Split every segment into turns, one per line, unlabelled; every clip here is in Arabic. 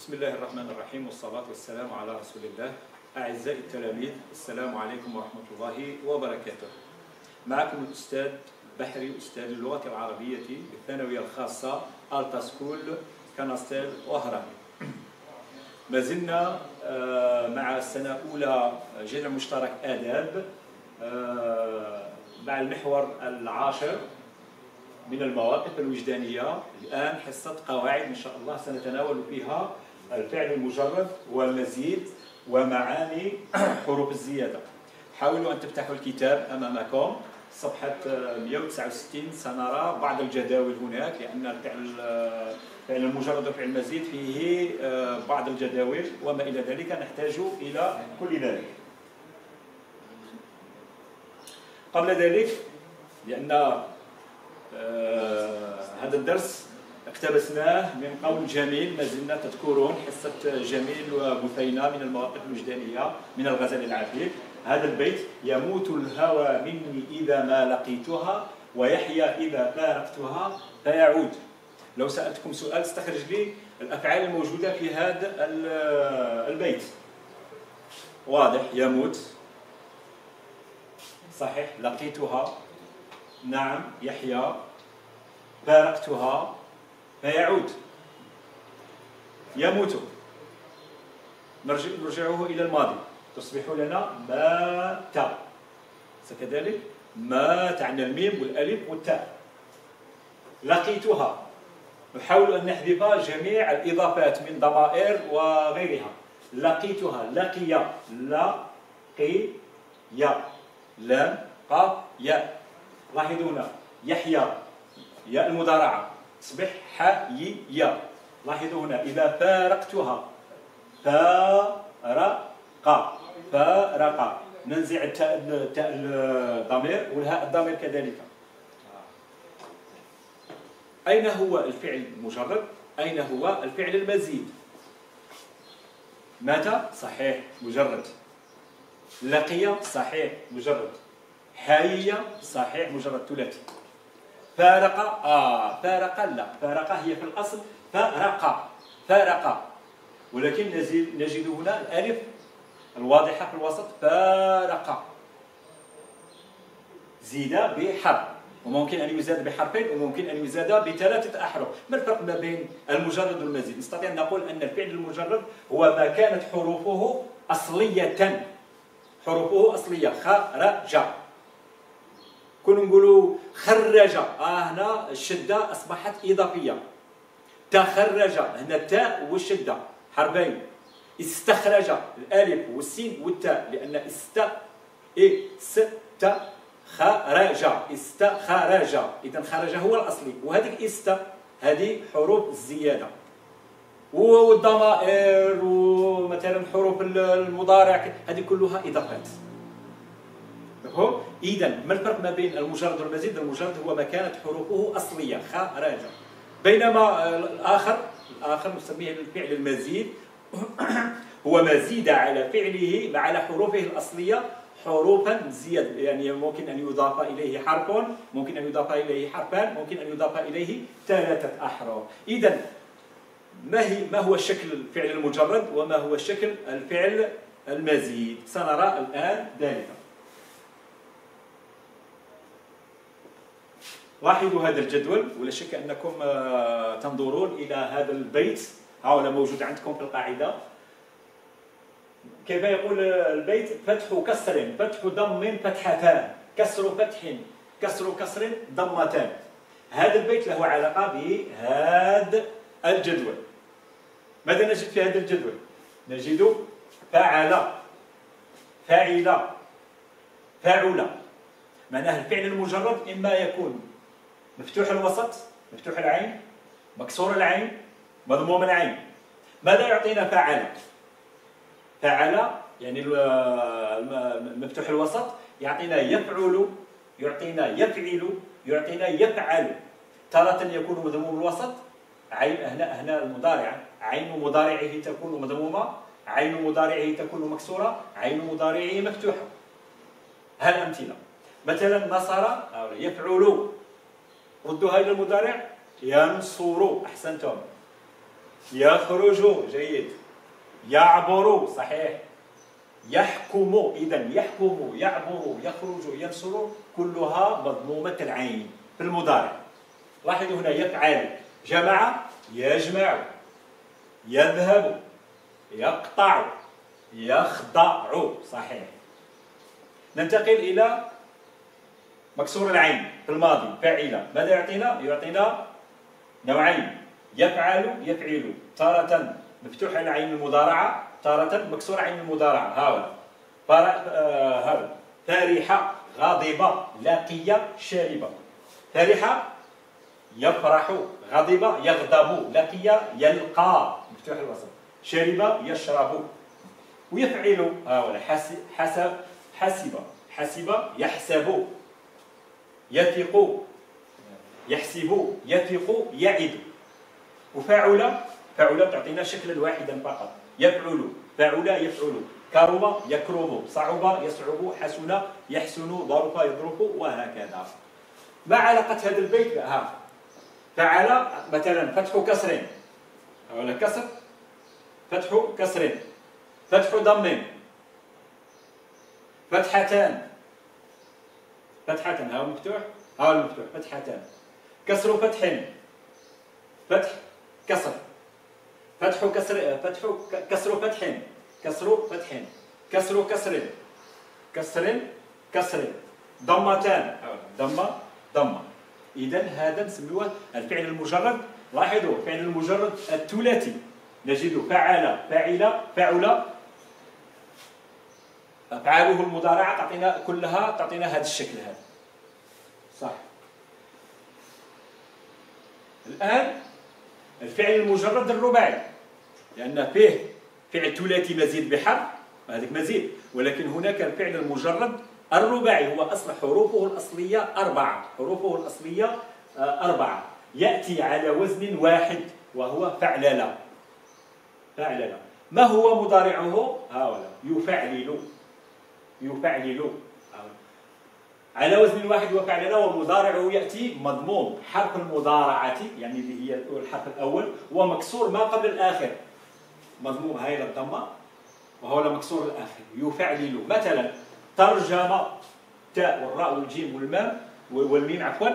بسم الله الرحمن الرحيم والصلاة والسلام على رسول الله أعزائي التلاميذ السلام عليكم ورحمة الله وبركاته معكم الأستاذ بحري أستاذ اللغة العربية بالثانوية الخاصة ألتا سكول كناستيل وهراني ما زلنا مع السنة الأولى جذع مشترك آداب مع المحور العاشر من المواقف الوجدانية الآن حصة قواعد إن شاء الله سنتناول فيها الفعل المجرد والمزيد ومعاني حروف الزيادة. حاولوا أن تفتحوا الكتاب أمامكم. صفحة 169 سنرى بعض الجداول هناك لأن الفعل الفعل المجرد والفعل المزيد فيه بعض الجداول وما إلى ذلك نحتاج إلى كل ذلك. قبل ذلك لأن آه، هذا الدرس اقتبسناه من قول جميل ما زلنا تذكرون حصة جميل وبثينة من المواقف الوجدانية من الغزل العفيف هذا البيت يموت الهوى مني إذا ما لقيتها ويحيا إذا فارقتها فيعود. لو سألتكم سؤال استخرج لي الأفعال الموجودة في هذا البيت. واضح يموت. صحيح لقيتها. نعم يحيا. فارقتها. فيعود. يموت. نرجع نرجعه إلى الماضي. تصبح لنا مات. كذلك مات عن الميم والألف والتاء. لقيتها. نحاول أن نحذف جميع الإضافات من ضمائر وغيرها. لقيتها. لقي لقي يا لام يا لاحظوا هنا يحيى. ياء المضارعة. تصبح حيية لاحظوا هنا إذا فارقتها. فارق. فارق. ننزع التاء الضمير والهاء الضمير كذلك. أين هو الفعل المجرد؟ أين هو الفعل المزيد؟ مات صحيح مجرد. لقي؟ صحيح مجرد. حي صحيح مجرد. ثلاثي. فارق آه فارق لا فارق هي في الأصل فارق فارق. ولكن نجد هنا الألف الواضحة في الوسط فارق. زيد بحرف وممكن أن يزاد بحرفين وممكن أن يزاد بثلاثة أحرف. ما الفرق ما بين المجرد والمزيد؟ نستطيع أن نقول أن الفعل المجرد هو ما كانت حروفه أصلية. حروفه أصلية خرج كون نقولوا خرج آه هنا الشدة أصبحت إضافية. تخرج هنا التاء والشدة حرفين استخرج الألف والسين والتاء لأن است اي ست خرج استخرج. اذا خرج هو الأصلي. وهذيك است هذه حروف الزياده والضمائر ومثلا حروف المضارع هذه كلها إضافات. مفهوم؟ اذا ما الفرق ما بين المجرد والمزيد؟ المجرد هو ما كانت حروفه أصلية خارج بينما الآخر الآخر نسميه الفعل المزيد. هو ما زيد على فعله على حروفه الأصلية حروفا زيادة. يعني ممكن أن يضاف إليه حرف ممكن أن يضاف إليه حرفان ممكن أن يضاف إليه ثلاثة أحرف. إذا ما هي ما هو الشكل الفعل المجرد وما هو الشكل الفعل المزيد؟ سنرى الآن ذلك. لاحظوا هذا الجدول ولا شك أنكم آه، تنظرون إلى هذا البيت. هنا موجود عندكم في القاعدة. كيف يقول البيت؟ فتح كسر فتح ضم فتحتان كسر فتح كسر كسر ضمتان هذا البيت له علاقة بهذا الجدول. ماذا نجد في هذا الجدول؟ نجد فعل فاعل فعل. معناه الفعل المجرد إما يكون مفتوح الوسط مفتوح العين مكسور العين مضموم العين. ماذا يعطينا فعل فعل يعني مفتوح الوسط يعطينا يفعل يعطينا يفعل يعطينا يفعل. تارة يكون مضموم الوسط عين هنا هنا المضارع. عين مضارعه تكون مضمومة عين مضارعه تكون مكسورة عين مضارعه مفتوحة. هالأمثلة مثلا نصر يفعل. ردوها إلى المضارع ينصر أحسنتم. يخرج جيد. يعبر صحيح. يحكم إذا يحكم يعبر يخرج ينصر كلها مضمومة العين في المضارع. لاحظوا هنا. يفعل. جمع. يجمع. يذهب. يقطع. يخضع. صحيح. ننتقل إلى مكسور العين في الماضي فاعلة ماذا يعطينا؟ يعطينا نوعين. يفعل يفعل. تارة مفتوح العين المضارعة تارة مكسور عين المضارعة. هاولا آه فرح غضب لقي شرب فرح يفرح غضب يغضب. لقي يلقى. مفتوح الوسط شرب يشرب. ويفعل. هاولا حسب حسب. حسب يحسب. يثق يحسب يثق يعد. وفعل فعل تعطينا شكلا واحدا فقط. يفعل فعل يفعل. كرم يكرم صعب يصعب حسن يحسن ظرف يظرف وهكذا. ما علاقة هذا البيت؟ ها. فعل مثلا فتح كسر. ولا كسر فتح كسر. فتح ضم. فتحتان. فتحتان ها مفتوح؟ ها المفتوح فتحتان كسر فتح فتح كسر. فتح كسر فتح كسر فتح كسر فتح كسر كسر كسر كسر. ضمتان. ضمه ضمة. اذا هذا نسميوه الفعل المجرد. لاحظوا الفعل المجرد الثلاثي. نجد فعل فاعل فعل. افعاله المضارعة تعطينا كلها تعطينا هذا الشكل هذا. صح. الآن الفعل المجرد الرباعي لأن فيه فعل ثلاثي مزيد بحرف هذاك مزيد. ولكن هناك الفعل المجرد الرباعي هو أصل حروفه الأصلية أربعة حروفه الأصلية آه، أربعة. يأتي على وزن واحد وهو فعلل فعلل ما هو مضارعه؟ ها يفعلل يفعلل على وزن واحد وفعلنا ومضارعه يأتي مضموم. حرف المضارعة يعني اللي هي الحرف الأول ومكسور ما قبل الآخر. مضموم هاي الضمة وهو مكسور الآخر. يفعلل مثلا ترجم تاء والراء والجيم والمام والميم عفوا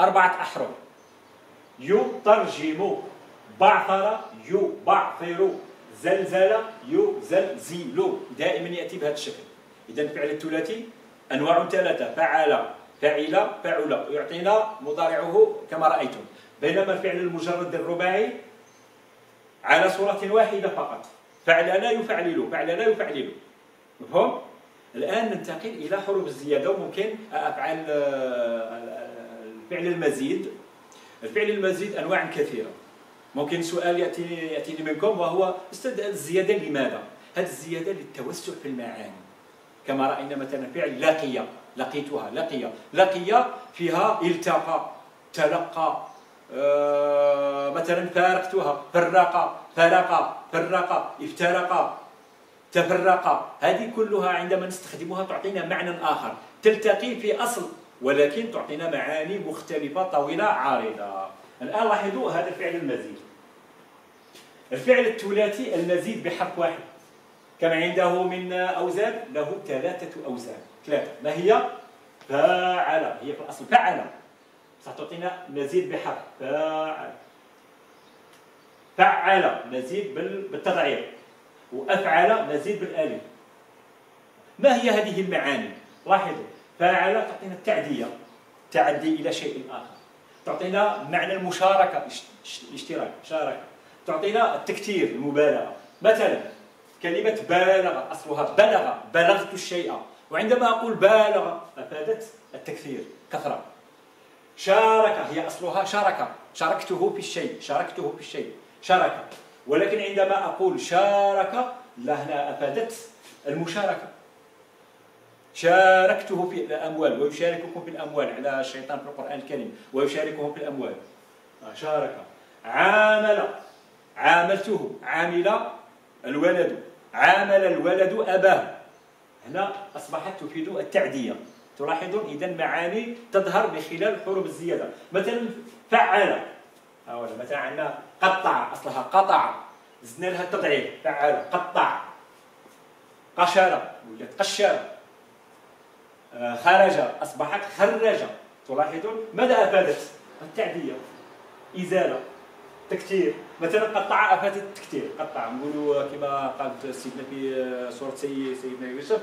أربعة أحرف. يترجم. بعثر. يبعثر. زلزل. يزلزل دائما يأتي بهذا الشكل. إذا الفعل الثلاثي أنواع ثلاثة. فعل فعل فعل. يعطينا مضارعه كما رأيتم. بينما الفعل المجرد الرباعي على صورة واحدة فقط. فعل لا يفعلل فعل لا يفعلل. مفهوم؟ الآن ننتقل إلى حروف الزيادة وممكن أفعل الفعل المزيد. الفعل المزيد أنواع كثيرة. ممكن سؤال يأتي يأتيني منكم وهو الزيادة لماذا؟ هذه الزيادة للتوسع في المعاني. كما رأينا مثلا فعل لقي لقيتها لقي لقي فيها التقى تلقى آه مثلا فارقتها فرق فرق فرق افترق تفرق هذه كلها عندما نستخدمها تعطينا معنى آخر. تلتقي في أصل ولكن تعطينا معاني مختلفة طويلة عارضة. الآن لاحظوا هذا الفعل المزيد. الفعل الثلاثي المزيد بحرف واحد. كم عنده من أوزان له ثلاثة أوزان. ثلاثة. ما هي؟ فاعل هي في الأصل فعل ستعطينا مزيد بحرف. فاعل فعل مزيد بالتضعيف. وأفعل مزيد بالآلف. ما هي هذه المعاني؟ لاحظوا. فاعل تعطينا التعدية. تعدي إلى شيء آخر. تعطينا معنى المشاركة. الاشتراك. شارك تعطينا التكتير المبالغة. مثلا كلمة بالغ أصلها بلغ بلغت الشيء. وعندما أقول بالغ أفادت التكثير كثرة. شارك هي أصلها شارك. شاركته في الشيء شاركته في الشيء. شارك. ولكن عندما أقول شارك لهنا أفادت المشاركة. شاركته في الأموال ويشارككم في الأموال على الشيطان في القرآن الكريم. ويشاركهم في الأموال. شارك. عامل. عاملته. عامل الولد. عامل الولد أباه. هنا أصبحت تفيد التعدية. تلاحظون إذا معاني تظهر بخلال حروف الزيادة. مثلا فعل. مثلا عندنا قطع أصلها قطع. زدنا لها التضعيف فعل قطع. قشر ولات قشر. آه، خرج أصبحت خرج. تلاحظون ماذا أفادت؟ التعدية. إزالة. تكتير. مثلا قطع افادت التكتير. قطع. نقولوا كما قالت سيدنا في سوره سيدنا يوسف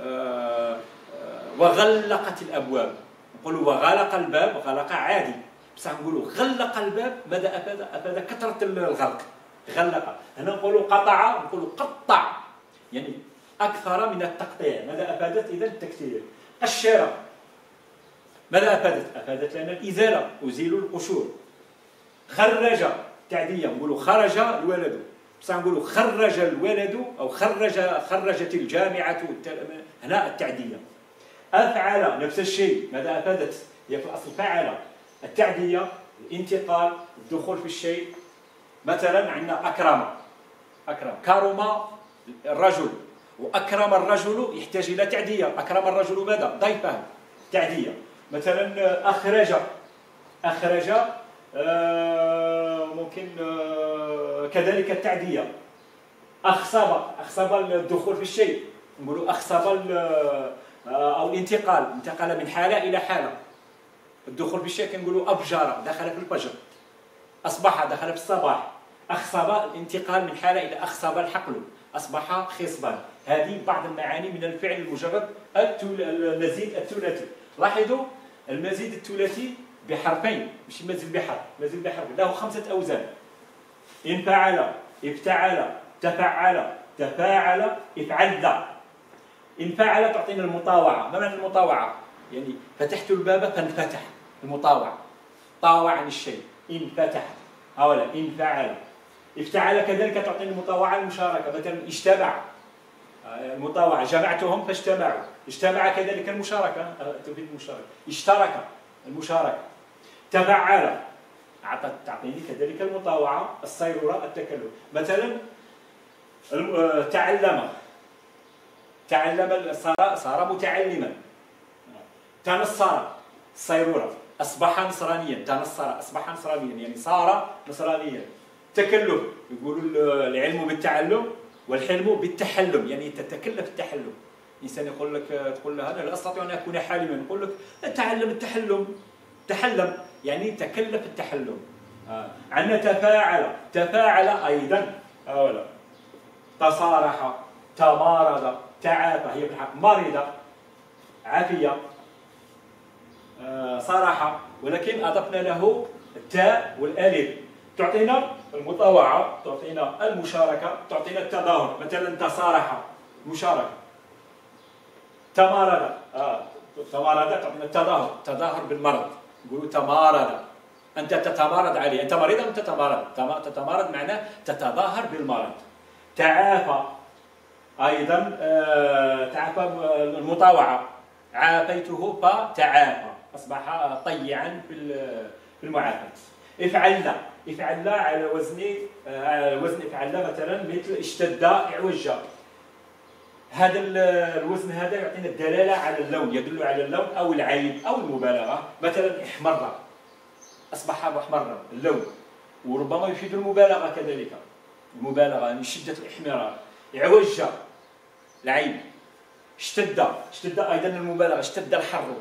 آه، وغلقت الأبواب. نقولوا وغلق الباب غلق عادي. بصح نقولوا غلق الباب ماذا أفاد؟ أفاد كثرة الغلق. غلق. هنا نقولوا قطع نقولوا قطع. يعني أكثر من التقطيع. ماذا أفادت؟ اذا التكثير الشراء ماذا أفادت؟ أفادت لنا الإزالة. أزيل القشور. خرج تعديه نقولوا خرج الولد. بصح نقولوا خرج الولد أو خرج خرجت الجامعة هنا التعديه أفعل نفس الشيء. ماذا أفادت؟ هي في الأصل فعل. التعديه الانتقال الدخول في الشيء. مثلا عندنا أكرم. أكرم. كرم الرجل. وأكرم الرجل يحتاج إلى تعديه أكرم الرجل ماذا؟ ضيفه. تعديه مثلا أخرج. آه، ممكن آه، كذلك التعدية. اخصب اخصب الدخول في الشيء. نقولوا اخصب آه، أو الانتقال. انتقل من حالة إلى حالة. الدخول في الشيء كنقولوا ابجر دخل في الفجر. أصبح دخل في الصباح. اخصب الانتقال من حالة إلى اخصب الحقل. أصبح خصبا. هذه بعض المعاني من الفعل المجرد المزيد الثلاثي. لاحظوا المزيد الثلاثي بحرفين مش مزيد بحرف مزيد بحرف له خمسة أوزان. انفعل افتعل تفعل تفاعل افعل ذا. انفعل تعطينا المطاوعة. ما معنى المطاوعة؟ يعني فتحت الباب فانفتح المطاوعة. طاوع عن الشيء. انفتح. هؤلاء انفعل. افتعل كذلك تعطيني المطاوعة المشاركة. مثلا اجتمع. المطاوعة جمعتهم فاجتمعوا. اجتمع كذلك المشاركة. أه، تفيد المشاركة. اشترك المشاركة. اعطت تعطيني كذلك المطاوعة الصيرورة التكلم. مثلا أه، تعلم. تعلم صار صار متعلما. تنصر الصيروره أصبح نصرانيا. تنصر أصبح نصرانيا. يعني صار نصرانيا. تكلف يقولوا العلم بالتعلم والحلم بالتحلم. يعني تتكلف التحلم إنسان يقول لك تقول له أنا لا أستطيع أن أكون حالما. يقول لك تعلم التحلم. تحلم. يعني تكلف التحلم آه. عندنا تفاعل تفاعل أيضا. اولا تصارح تمارض تعافى هي بالحق مرض عافية. آه صراحة ولكن أضفنا له التاء والألف. تعطينا المطاوعة تعطينا المشاركة تعطينا التظاهر. مثلا تصارح مشاركة. تمارد آه. تمارد تعطينا التظاهر. تظاهر بالمرض. نقولوا تمارد. أنت تتمارد عليه. أنت مريض أم تتمارد؟ تتمارد معناه تتظاهر بالمرض. تعافى. أيضا آه تعافى المطاوعة. عافيته فتعافى. أصبح طيعا في المعافاة. افعل افعل على وزن آه، وزن افعل مثلا مثل اشتد اعوج هذا الوزن هذا يعطينا الدلالة على اللون يدل على اللون أو العيب أو المبالغة. مثلا احمر أصبح أحمر اللون وربما يفيد المبالغة كذلك. المبالغة من شدة الاحمرار اعوج العيب. اشتد اشتد أيضا المبالغة اشتد الحر.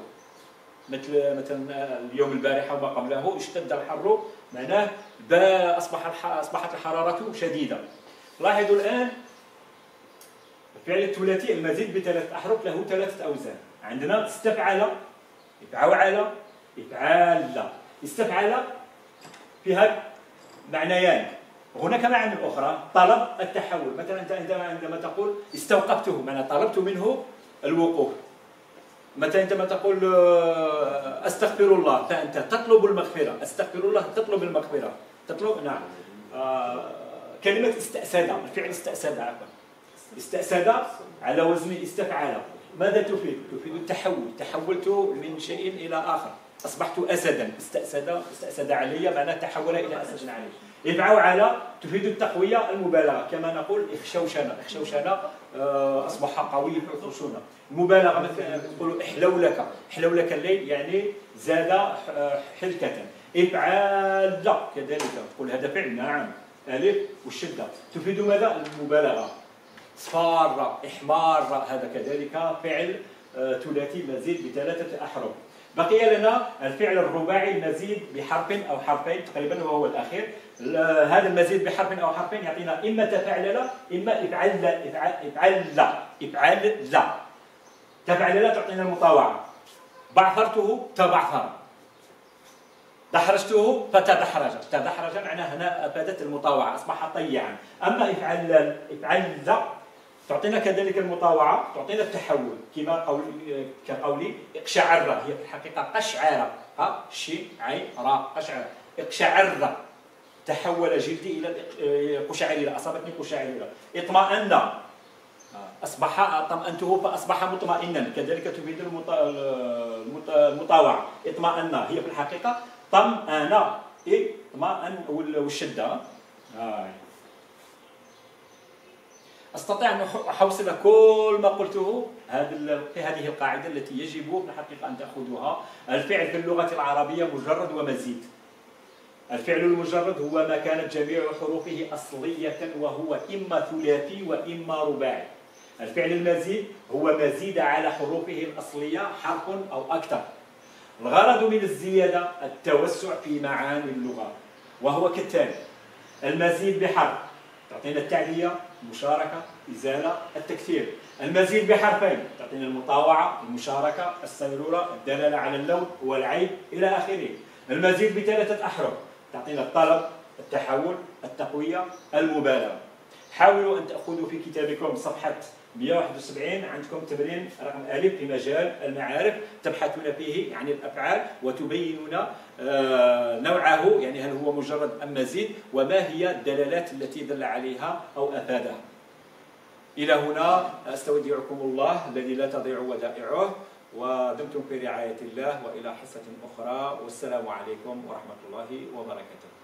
مثل مثلا اليوم البارحة وما قبله اشتد الحر معناه أصبح أصبحت الحرارة شديدة. لاحظوا الآن الفعل الثلاثي المزيد بثلاث أحرف له ثلاثة أوزان. عندنا استفعل افعل افعال استفعل فيها معنيان. هناك معاني أخرى طلب التحول. مثلا أنت عندما عندما تقول استوقفته معنى طلبت منه الوقوف. متى عندما تقول آه، أستغفر الله فأنت تطلب المغفرة. أستغفر الله تطلب المغفرة. تطلب؟ نعم. آه كلمة استأسد الفعل استأسد عفوا. استأسد على وزن استفعل. ماذا تفيد؟ تفيد التحول. تحولت من شيء إلى آخر. أصبحت اسدا. استأسد استأسد علي معناه تحول إلى أسد علي. يدعو على تفيد التقوية المبالغة. كما نقول إخشوشنا. إخشوشنا آه، أصبح قوي الخشونة المبالغة مثلا نقول إحلولك. إحلولك الليل يعني زاد آه، حلكة. افعال كذلك. تقول هذا فعل. نعم. ألف. والشدة. تفيد ماذا؟ المبالغة. صفار إحمار هذا كذلك فعل آه، ثلاثي مزيد بثلاثة أحرف. بقي لنا الفعل الرباعي المزيد بحرف أو حرفين تقريبا وهو الأخير. هذا المزيد بحرف أو حرفين يعطينا إما تفعل إما إفعل افعل إفعل لا تفعل لا تعطينا المطاوعة. بعثرته تبعثر. دحرجته فتدحرج. تدحرج معناه هنا أفادت المطاوعة أصبح طيعا. أما إفعل إفعل تعطينا كذلك المطاوعة تعطينا التحول كما قول كقولي اقشعر هي في الحقيقة قشعر ها عين را قشعر اقشعر تحول جلدي إلى قشعريرة أصابتني قشعريرة. اطمأن. أصبح طمأنته فأصبح مطمئنا كذلك تفيد المطاوعة. اطمأن هي في الحقيقة طمأن اطمأن والشدة. هاي أستطيع أن أحوصل كل ما قلته. في هذه القاعدة التي يجب في الحقيقة أن تاخذوها الفعل في اللغة العربية مجرد ومزيد. الفعل المجرد هو ما كانت جميع حروفه أصلية وهو إما ثلاثي وإما رباعي. الفعل المزيد هو ما زيد على حروفه الأصلية حرف أو أكثر. الغرض من الزيادة التوسع في معاني اللغة وهو كالتالي المزيد بحرف تعطينا التعلية المشاركة إزالة التكثير المزيد بحرفين. تعطينا المطاوعة المشاركة السيرورة الدلالة على اللون والعيب إلى آخره. المزيد بثلاثة أحرف. تعطينا الطلب التحول التقوية المبالغة. حاولوا أن تأخذوا في كتابكم صفحة 171 عندكم تمرين رقم ألف في مجال المعارف. تبحثون فيه عن الأفعال وتبينون نوعه يعني هل هو مجرد أم مزيد وما هي الدلالات التي دل عليها أو أفادها. إلى هنا أستودعكم الله الذي لا تضيع ودائعه ودمتم في رعاية الله وإلى حصة أخرى والسلام عليكم ورحمة الله وبركاته.